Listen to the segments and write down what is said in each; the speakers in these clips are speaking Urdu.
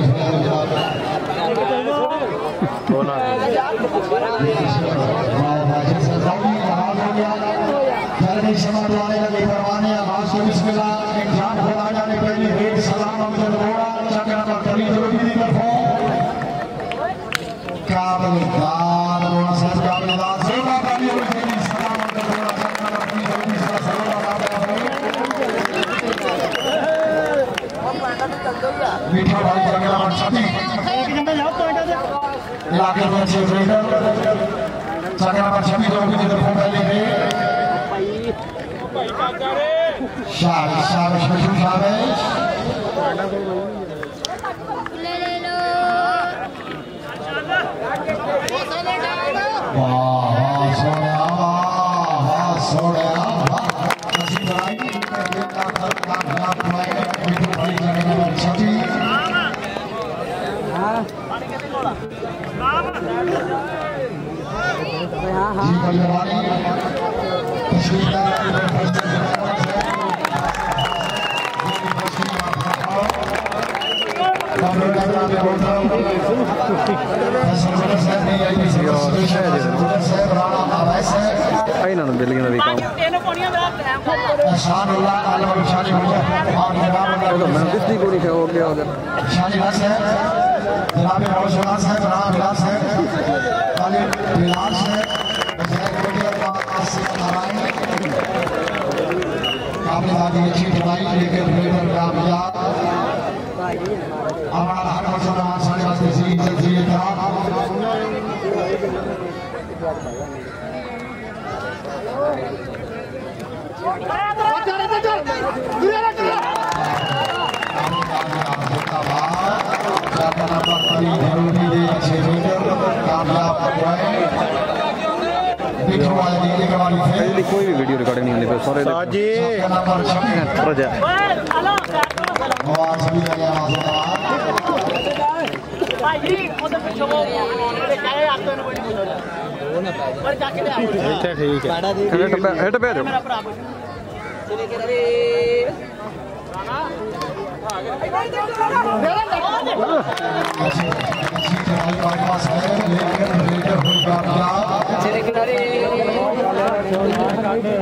میٹھا بھائی جنگلہ من شاتی علاقے میں چھے ٹریڈر جنگلہ من شاتی جو بھی جدر فون پہلے گئے شاہ شاہ شاہ شاہ واہ سوڑیا واہ سوڑیا تصدیق کو نہیں ہو گیا ادھر۔ Thank you. ਪਹਿਲੀ ਕੋਈ ਵੀ ਵੀਡੀਓ ਰਿਕਾਰਡਿੰਗ ਨਹੀਂ ਹੁੰਦੀ ਫਿਰ ਸਾਰੇ ਸਾਜੀ। ਰਜਾ। ਭਾਈ ਉਹਦੇ ਪਿੱਛੇ ਉਹ ਕਹੇ ਆਤੇ ਨੂੰ ਬੜੀ ਬੋਲੋ ਉਹ ਨਾ ਪਾਇਆ ਪਰ ਜਾ ਕੇ ਲੈ ਆਇਆ ਠੀਕ ਹੈ ਹਟ ਪੈ ਹਟ ਪੈ ਜਾਓ। ਚਲੇ ਕੇ ਰਵੀ ਰਾਣਾ ਮੇਰਾ ਲੱਗਾ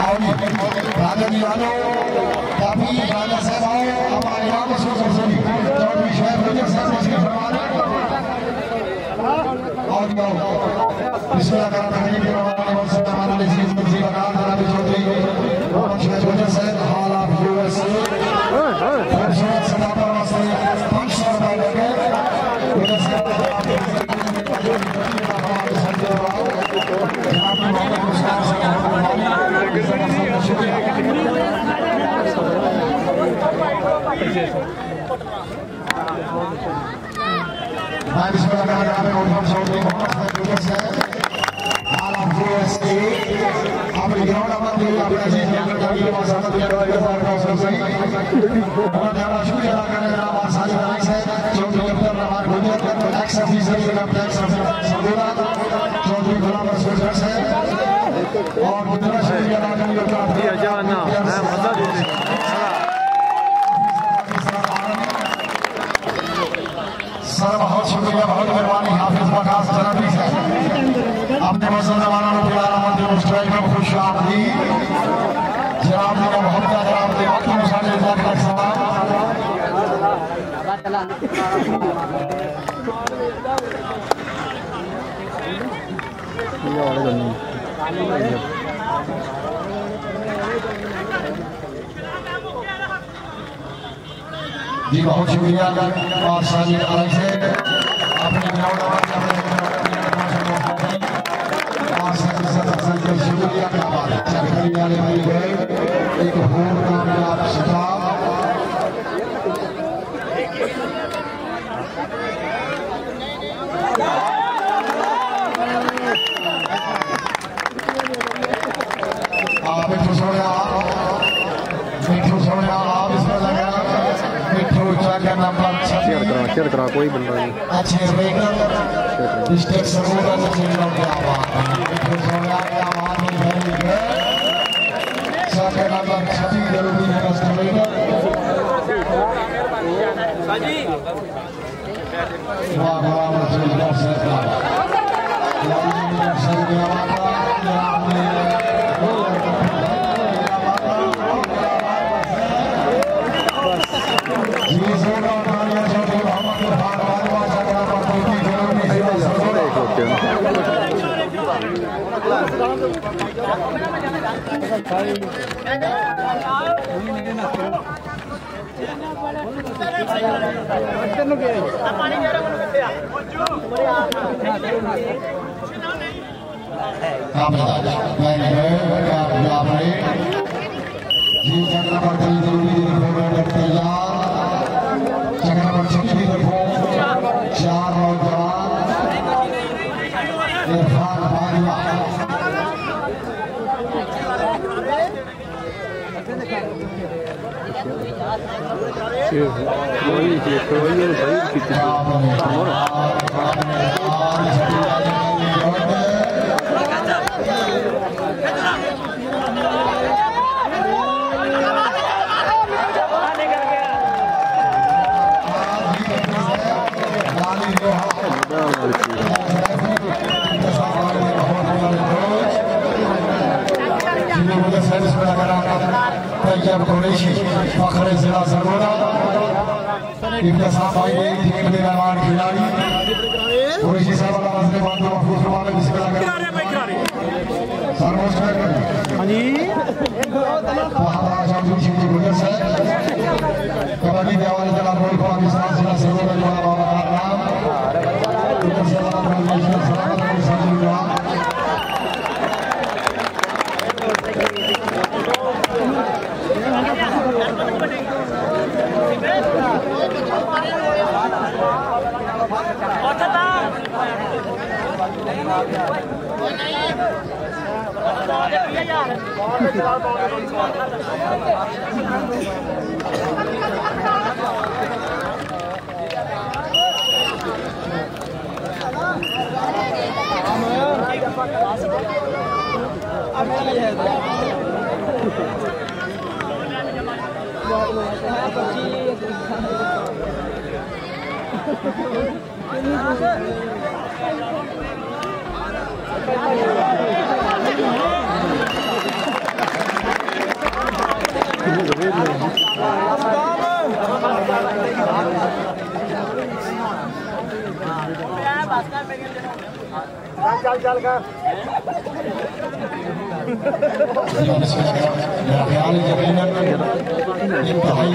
راجہ دیوانو کافی راجہ صاحب ہمارے یہاں کو سو سو چودھری شہر اور بسم اللہ کرتا ہے کہ ہمارے چودھری محمد شہر رجر صاحب حال آپ یو ایس اے خوبصورت صدا پر واسطے پانچ سو روپے لگے رجر صاحب ہمارے سنجے راؤ جناب محمد مشکار صاحب میں بسم اللہ الرحمن الرحیم محمد چودھری محمد صاحب سے حال آپ جو ایسے آپ گراؤنڈ آباد کے آپ عزیز ملکر کا بھی واسطہ دیا رہا ہے کہ آپ کا صحیح اور دیوارا شکریہ ادا کرنے جناب آج ساجد رائے سے چودھری عبد الرحمان گجر ایکس افیسر جناب ٹیکس سبورا چودھری غلام رسول گھر سے اور مدرہ شکریہ ادا کرنے کا یہ جانا ہے مزہ دیتے سر بہت شکریہ بہت مہربانی حافظ مقاص جنابی سے زمانہ پیارا مندر مشترائی میں خوش آمدی جناب نے بہت جناب دے وقت مشاہدے ذات کا سلام۔ جی بہت شکریہ اور ساجد علی سے اپنے گراؤنڈ ہمارے بھائی گئے ایک بھون کامیاب سکھا آپ میٹھو سونے آپ۔ میٹھو سونے آپ اس میں لگا۔ میٹھو چاکر نمبر شیئر کرا شیئر کرا کوئی بندہ نہیں۔ اچھے ڈسٹرکٹ سمودہ سے چلنا کیا بات ہے۔ آپ۔ واہ واہ مسجد کا سرکار یعنی سرکار یا اپنے جی سونا تانیا چھوٹے محمد عرفان واجبہ شکرہ پر توتی ضروری ہے تھوڑے ایک ہوتے ہیں کام ہے میں نے کیا کیا آپ نے جی چکر پر تھی ضروری رکھو میں تیار چکر پر چھٹی رکھو چار نوجوان عرفان باجوہ کوئی یہ کوئی نہیں بھائی کتنی سرگوڑا ابتسام بھائی نے ٹیم میں مہمان کھلاڑی قریشی صاحب اللہ رضی بات محفوظ فرمانے بسم اللہ کریں سرموش کریں محمد شامزی شیدی گلر صاحب کبھی دیوالی جلال ملک پاکستان ضلع سرگوڑا جوانا بابا نام ابتسام سلامت علیہ سلامت علیہ سلامت علیہ میرا خیال ہے یقیناً انتہائی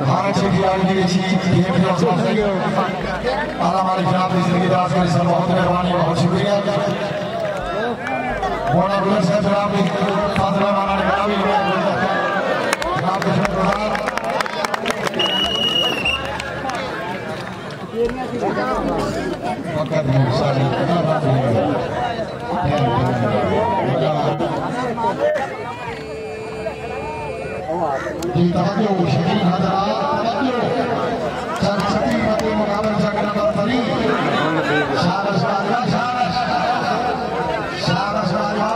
ہر اچھے کی آئی کی اچھی یہ بھی حوصلہ سے اللہ مالک کرام کی زندگی دراز کرے سر بہت مہربانی بہت شکریہ مولانا گلر صاحب جناب فاطمہ مانا نے بڑا بھی جناب دشمن گزار وقت موسیٰ جی توجہ شکیل حضرات توجہ سر چھٹی فتح مقابل جگہ نمبر تری شارش راجہ شارش شارش راجہ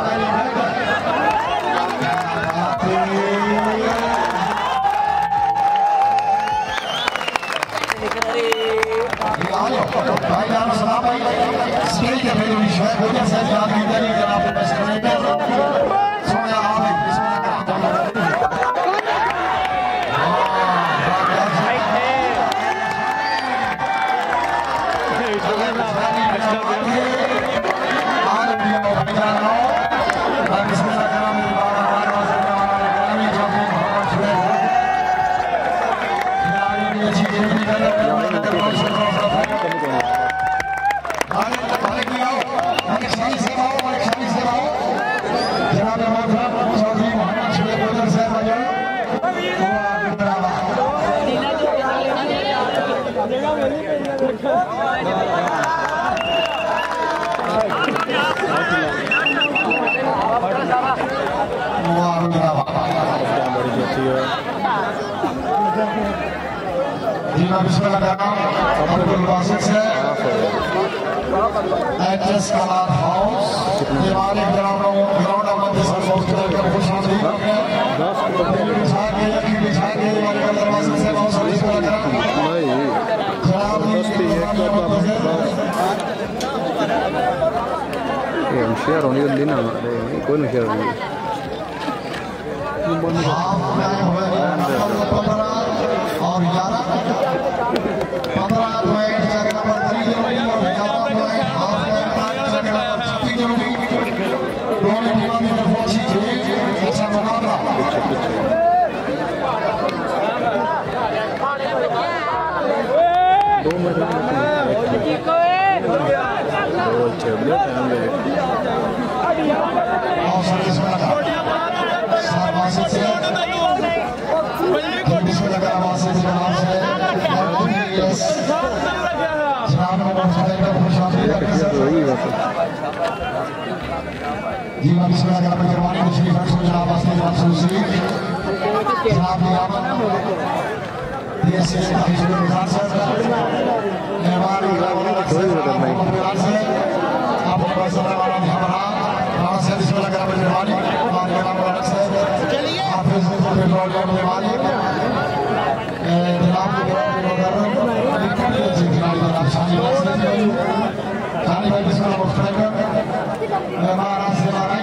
پہلے بھائی جان سلام بھائی سٹیج کے پہلے بھی شوائب ہو جائے سیز جی میں بسم اللہ کہہ رہا ہوں واسط سے ایڈریس کا لاب ہاؤس دیوار گراؤنڈ گراؤنڈ آمد اس کا سوچ کر کے خوش ہوں گے بچھا کے یقین بچھا کے دیوار کا دروازے سے بہت سب اس کا جناب جناب شیئر ہونے دینا کوئی نہیں شیئر ہونے دینا اور یار Peki, peki. جیوا بسم اللہ کا پروانہ مشی فرش میں جناب واسطے بات سن سی صاحب یا بنا ہو گئے تھے یہ سے کا جو راسر مہمان ہوئے ہوئے تھے اپ کا سلام والا خبر ہاں سے بسم اللہ کا پروانہ اپ کا نام رکھ سے چلیے اپ سے پیٹرول کا پروانہ مہمان آسمان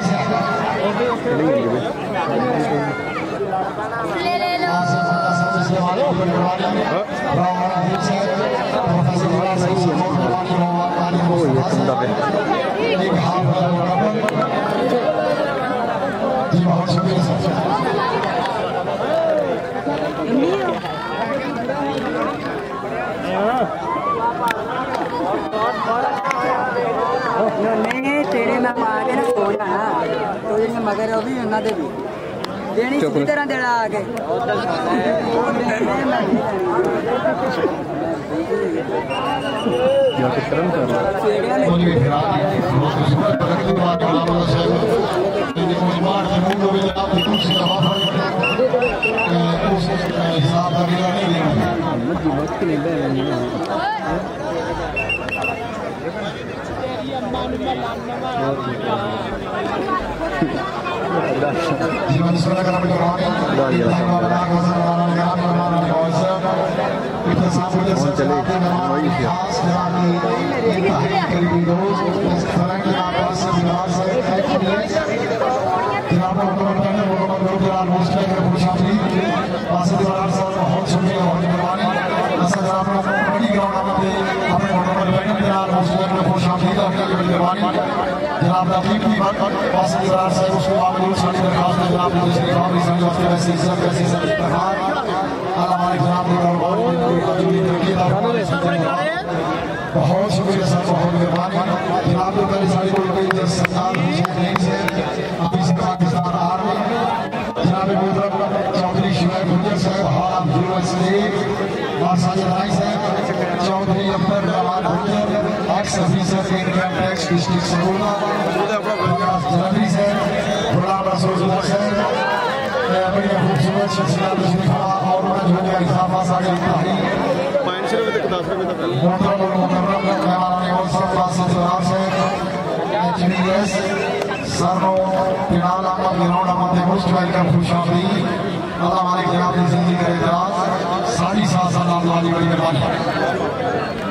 Thank. ਉਹ ਵੀ ਉਹਨਾਂ ਦੇ ਵੀ। ਦੇਣੀ ਸਿੱਧੀ ਤਰ੍ਹਾਂ ਦੇਣਾ ਆ ਕੇ। یا کرم کر رہا ہے مجھے بھرا di manusia kalau berkorban, kita sambut Chaudhry افطر ex officer income tax district سگولہ Nabi Sahib Ghulam رسول اللہ صاحب نے اپنی خوبصورت شخصیات دشمخا اور انہوں نے جھوٹے الفاظ آگے لکھا محترم المکرم مہمان مصطفی صلی اللہ علیہ وسلم جی بی ایس سر پنال آقا بیرون احمد مشت ویل خوش آمدی اللہ ہمارے خلاف زندگی کا اعتراض ساری سال صلی اللہ علیہ وسلم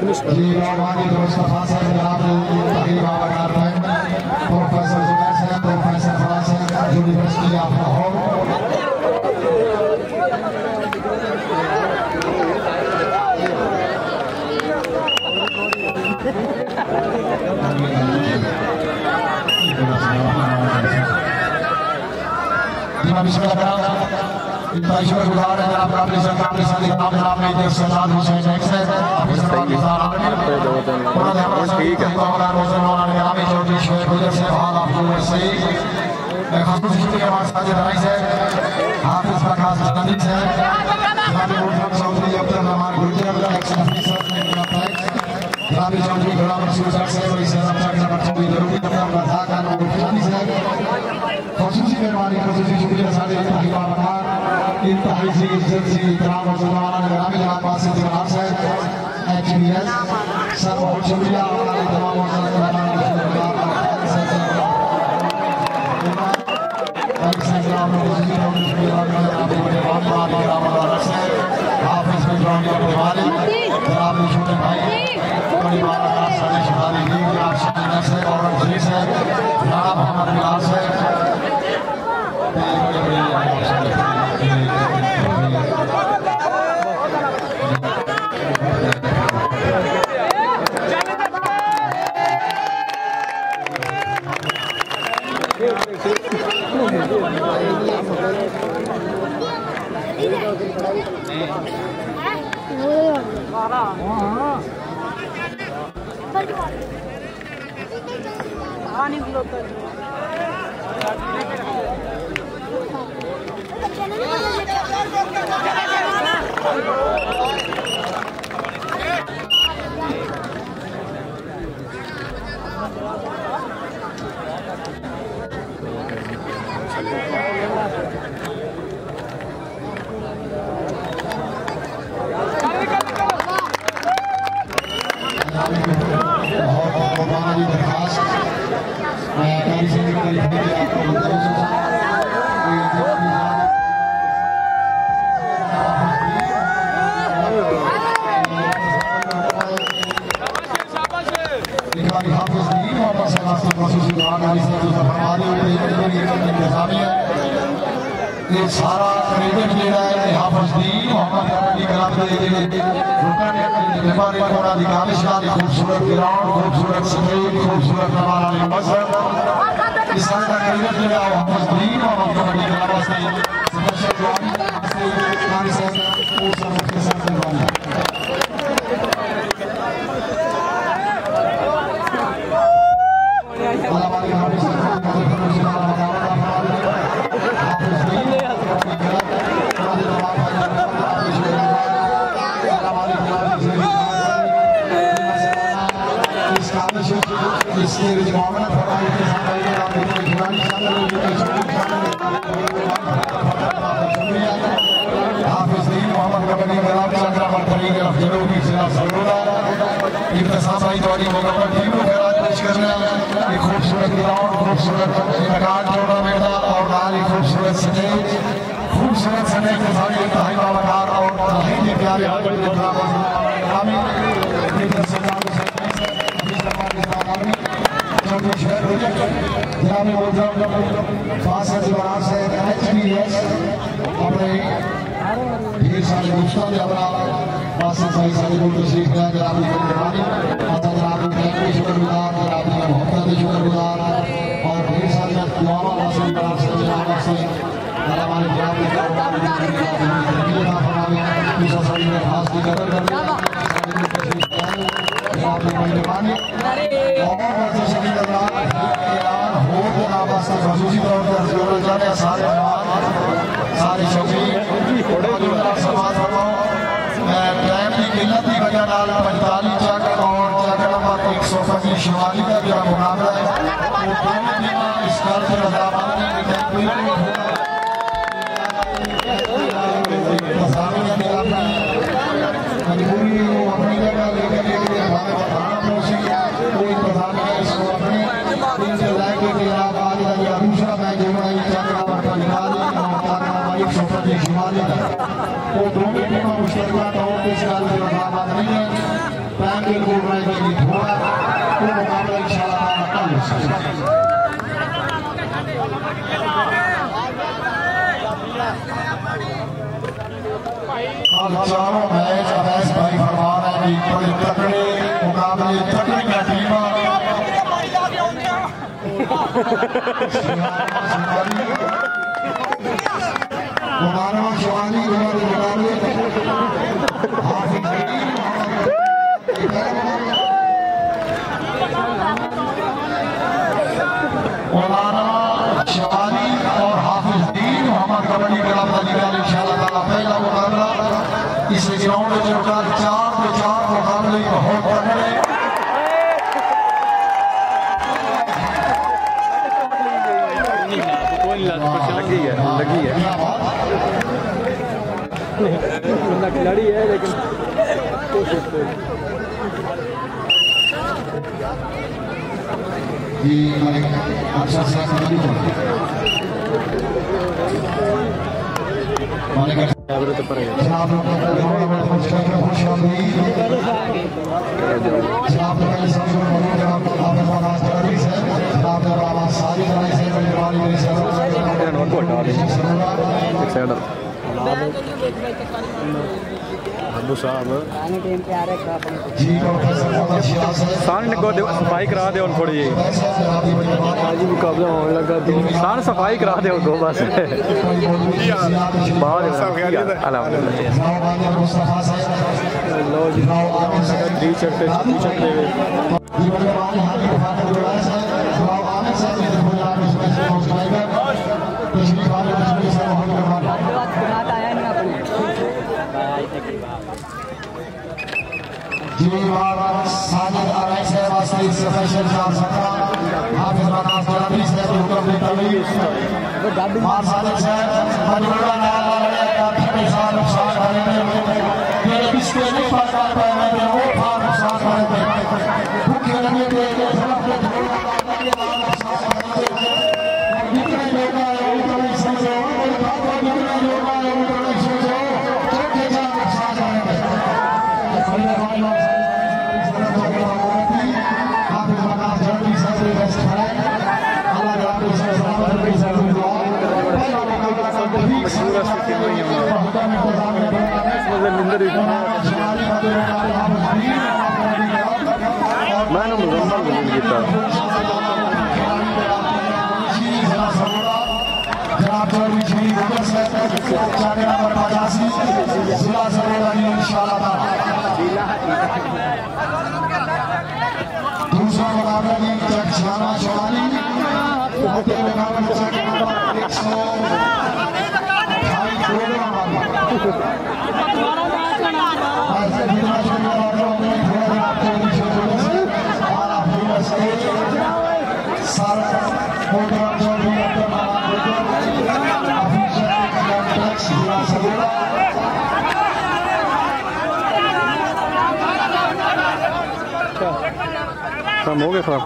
جی روحانی درست صاحب جناب تقریباً وقار ٹائم پروفیسر زبیر صاحب پروفیسر گزار ہے جناب قابل سے آپ اس سے صاحب صاحب ضروری اپنا رضا کا سے خصوصی شکریہ سارے انتہائی بابکار انتہائی سی عزت سی احترام اور سلمان نگرامی جناب پاس دیوار سے ایچ بی ایس۔ سر بہت شکریہ۔ ہمارے تمام اور حافظ مجرانی جناب چھوٹے بھائی بڑی بارہ سارے لیگ آپ سے اور یہ سارا کریڈٹ لے رہا ہے خوبصورت گراؤنڈ خوبصورت سٹیج خوبصورت نوالا مذہب اس طرح کا کریڈٹ لے رہا ہے حافظ دین محمد کبڈی کلب سے سپیشل جوانی سے کاری سے پوچھا مکہ سر دلوانا اس کے فرمائی کے آپ شامل حافظ محمد کی سرولہ آئی دواری مکمل پیش ایک خوبصورت گراؤنڈ خوبصورت جوڑا اور نال ایک خوبصورت سٹیج خوبصورت سنے کے انتہائی اور پیارے حضرت آمین سلام سے جناب موجود فاسد برار سے ایچ بی ایس اپنے ڈھیر سارے دوستوں کے اپنا فاسد صحیح سارے کو تشریف لیا جناب کی مہربانی آتا جناب کی تحقیق شکر گزار جناب کی محبت شکر گزار اور ڈھیر سارے دعاوا فاسد برار سے جناب سے جناب ہمارے جناب کی تربیت کا فرماوے دوسرا ساری میں خاص کی قدر کرنے سارے جناب کی مہربانی اور خصوصی طور پر عرض کرنا اللہ نے سارے سارے شوقی جناب سماعت فرماؤ ٹائم کی قلت کی وجہ نال پنتالی چک اور چک نمبر ایک سو پچیس شمالی کا جو مقابلہ ہے اس کل سے رضامند انشاءاللہ قوم کو کال میں مقامات نہیں ہے تاکہ کو میں بھی تھوڑا کو مقابلہ انشاءاللہ تعالیٰ کل ہو سکے چاروں میچ عبیس بھائی فرما رہے ہیں بڑے تکڑے مقابلے تکڑے کا ٹیمہ سیاری سیاری کھڑی ہے لیکن ایک سیکنڈ ابو صاحب صفائی کرا دے ان تھوڑی جی مقابلہ ہونے لگا سان صفائی کرا دے ان بس لو جی تھری چکتے تھری چکتے شہر صاحب سکھا حافظ مانا سرابی صاحب حکم میں تبیر مار صالح صاحب مجھوڑا نا لگایا تھا پھٹے صاحب شاہ کھانے میں ہوئے تھے میرے بس کے نہیں پاتا پہ میں نے وہ پھار شاہ کھانے میں بھکے نمی دے گئے کم ہو گیا صاحب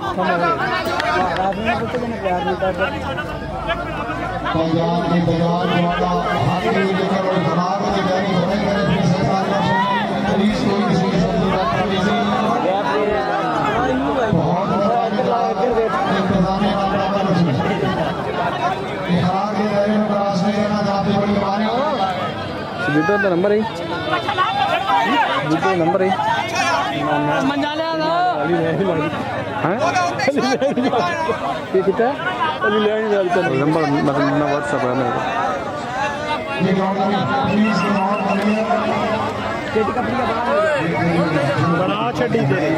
نمبر ہی۔ ہے نمبر ہے نمبر بنا چڑی میں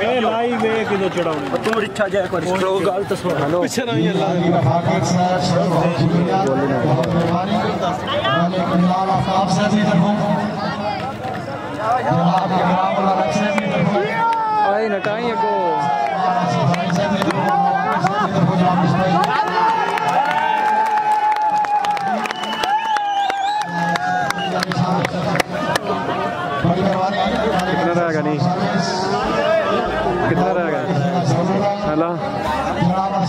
اے لائیو ویکھ دو چڑھاوني تو ريتھا جا کر سلو گال تصويرانو پچھراي الله دي حفاظت صاحب شروع ٿي گيا آهي باهو ميماري جي دستھ منهن فرمان صاحب سيدي طرف آء سلام الله رحمتي بحو آئي نٽائي اڳو صاحب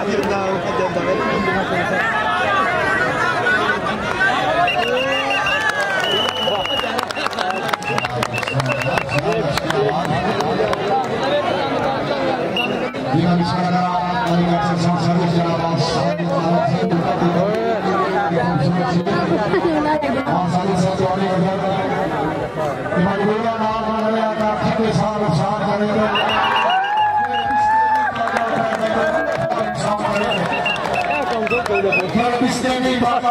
بعد يوم لا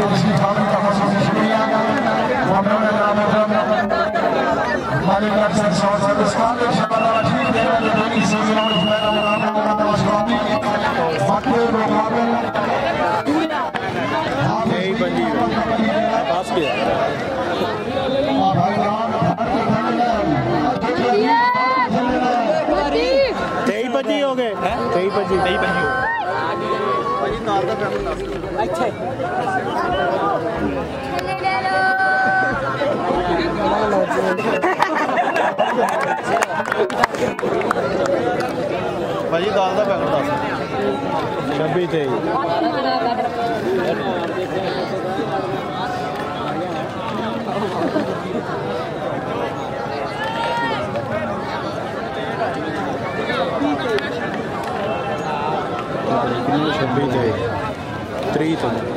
اسی خامی کا موسم شکریہ ہمارے ہمارے گھر سے بجی ہو گئے تئی بجی تئی بجی اچھا ਭਾਜੀ ਦਾਲ ਦਾ ਪੈਕਟ ਦੱਸ 26 ਤੇਈ ਛੱਬੀ ਤੇ 30 ਤੋਂ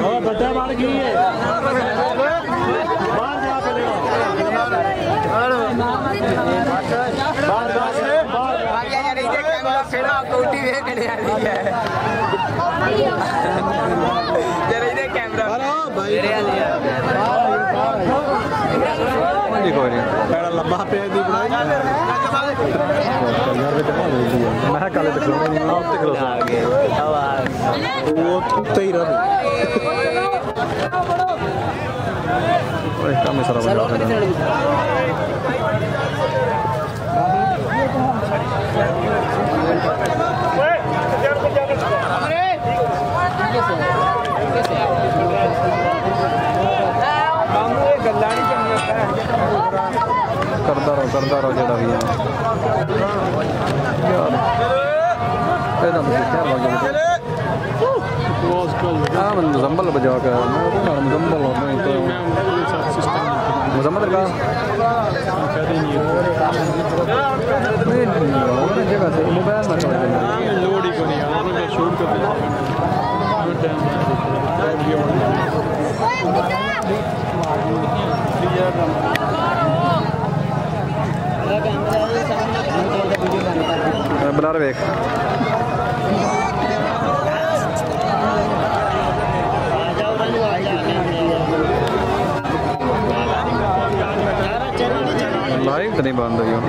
ہاں، بڑا مار گئی ہے۔ بار بار ਫੇਰਾ ਕੋਟੀ ਵੇਖ ਕੜਿਆ ਨਹੀਂ ਹੈ ਯਾਰ ਇਹਦੇ ਕੈਮਰਾ ਨਹੀਂ ਕੋਈ ਨਹੀਂ ਪੈੜਾ ਲੰਬਾ ਪਿਆ ਦੀ ਬਣਾਈ ਯਾਰ ਵਿੱਚ ਪਾ ਲਈ ਮੈਂ ਕਾਲੇ ਤੇ ਖਲੋਣਾ ਨਹੀਂ ਆਪ ਤੇ ਖਲੋਣਾ ਆ ਗਏ ਉਹ ਉੱਤੇ ਹੀ ਰਹਿ ਓਏ ਕੰਮ ਸਾਰਾ ਬਣਾ ਦੇਣਾ ਕਰਦਾ ਰਹੋ کردا رہو کردا رہو جڑا بھی ہاں میں مزمبل بجا کر مزمبل ہو میں تو مزمبل کا جگہ سے موبائل نہ چڑھ لوڑ ہی کو نہیں شوٹ کرتے بلار ویک لائف نہیں بند ہوئی ہوں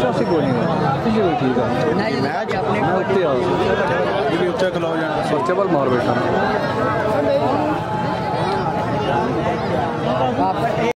چاسی کوئی نہیں ہے یہ ٹھیک ہے میں اتنے آ یہ بھی اتنے کھلو جانا سوچے بل مار بیٹھا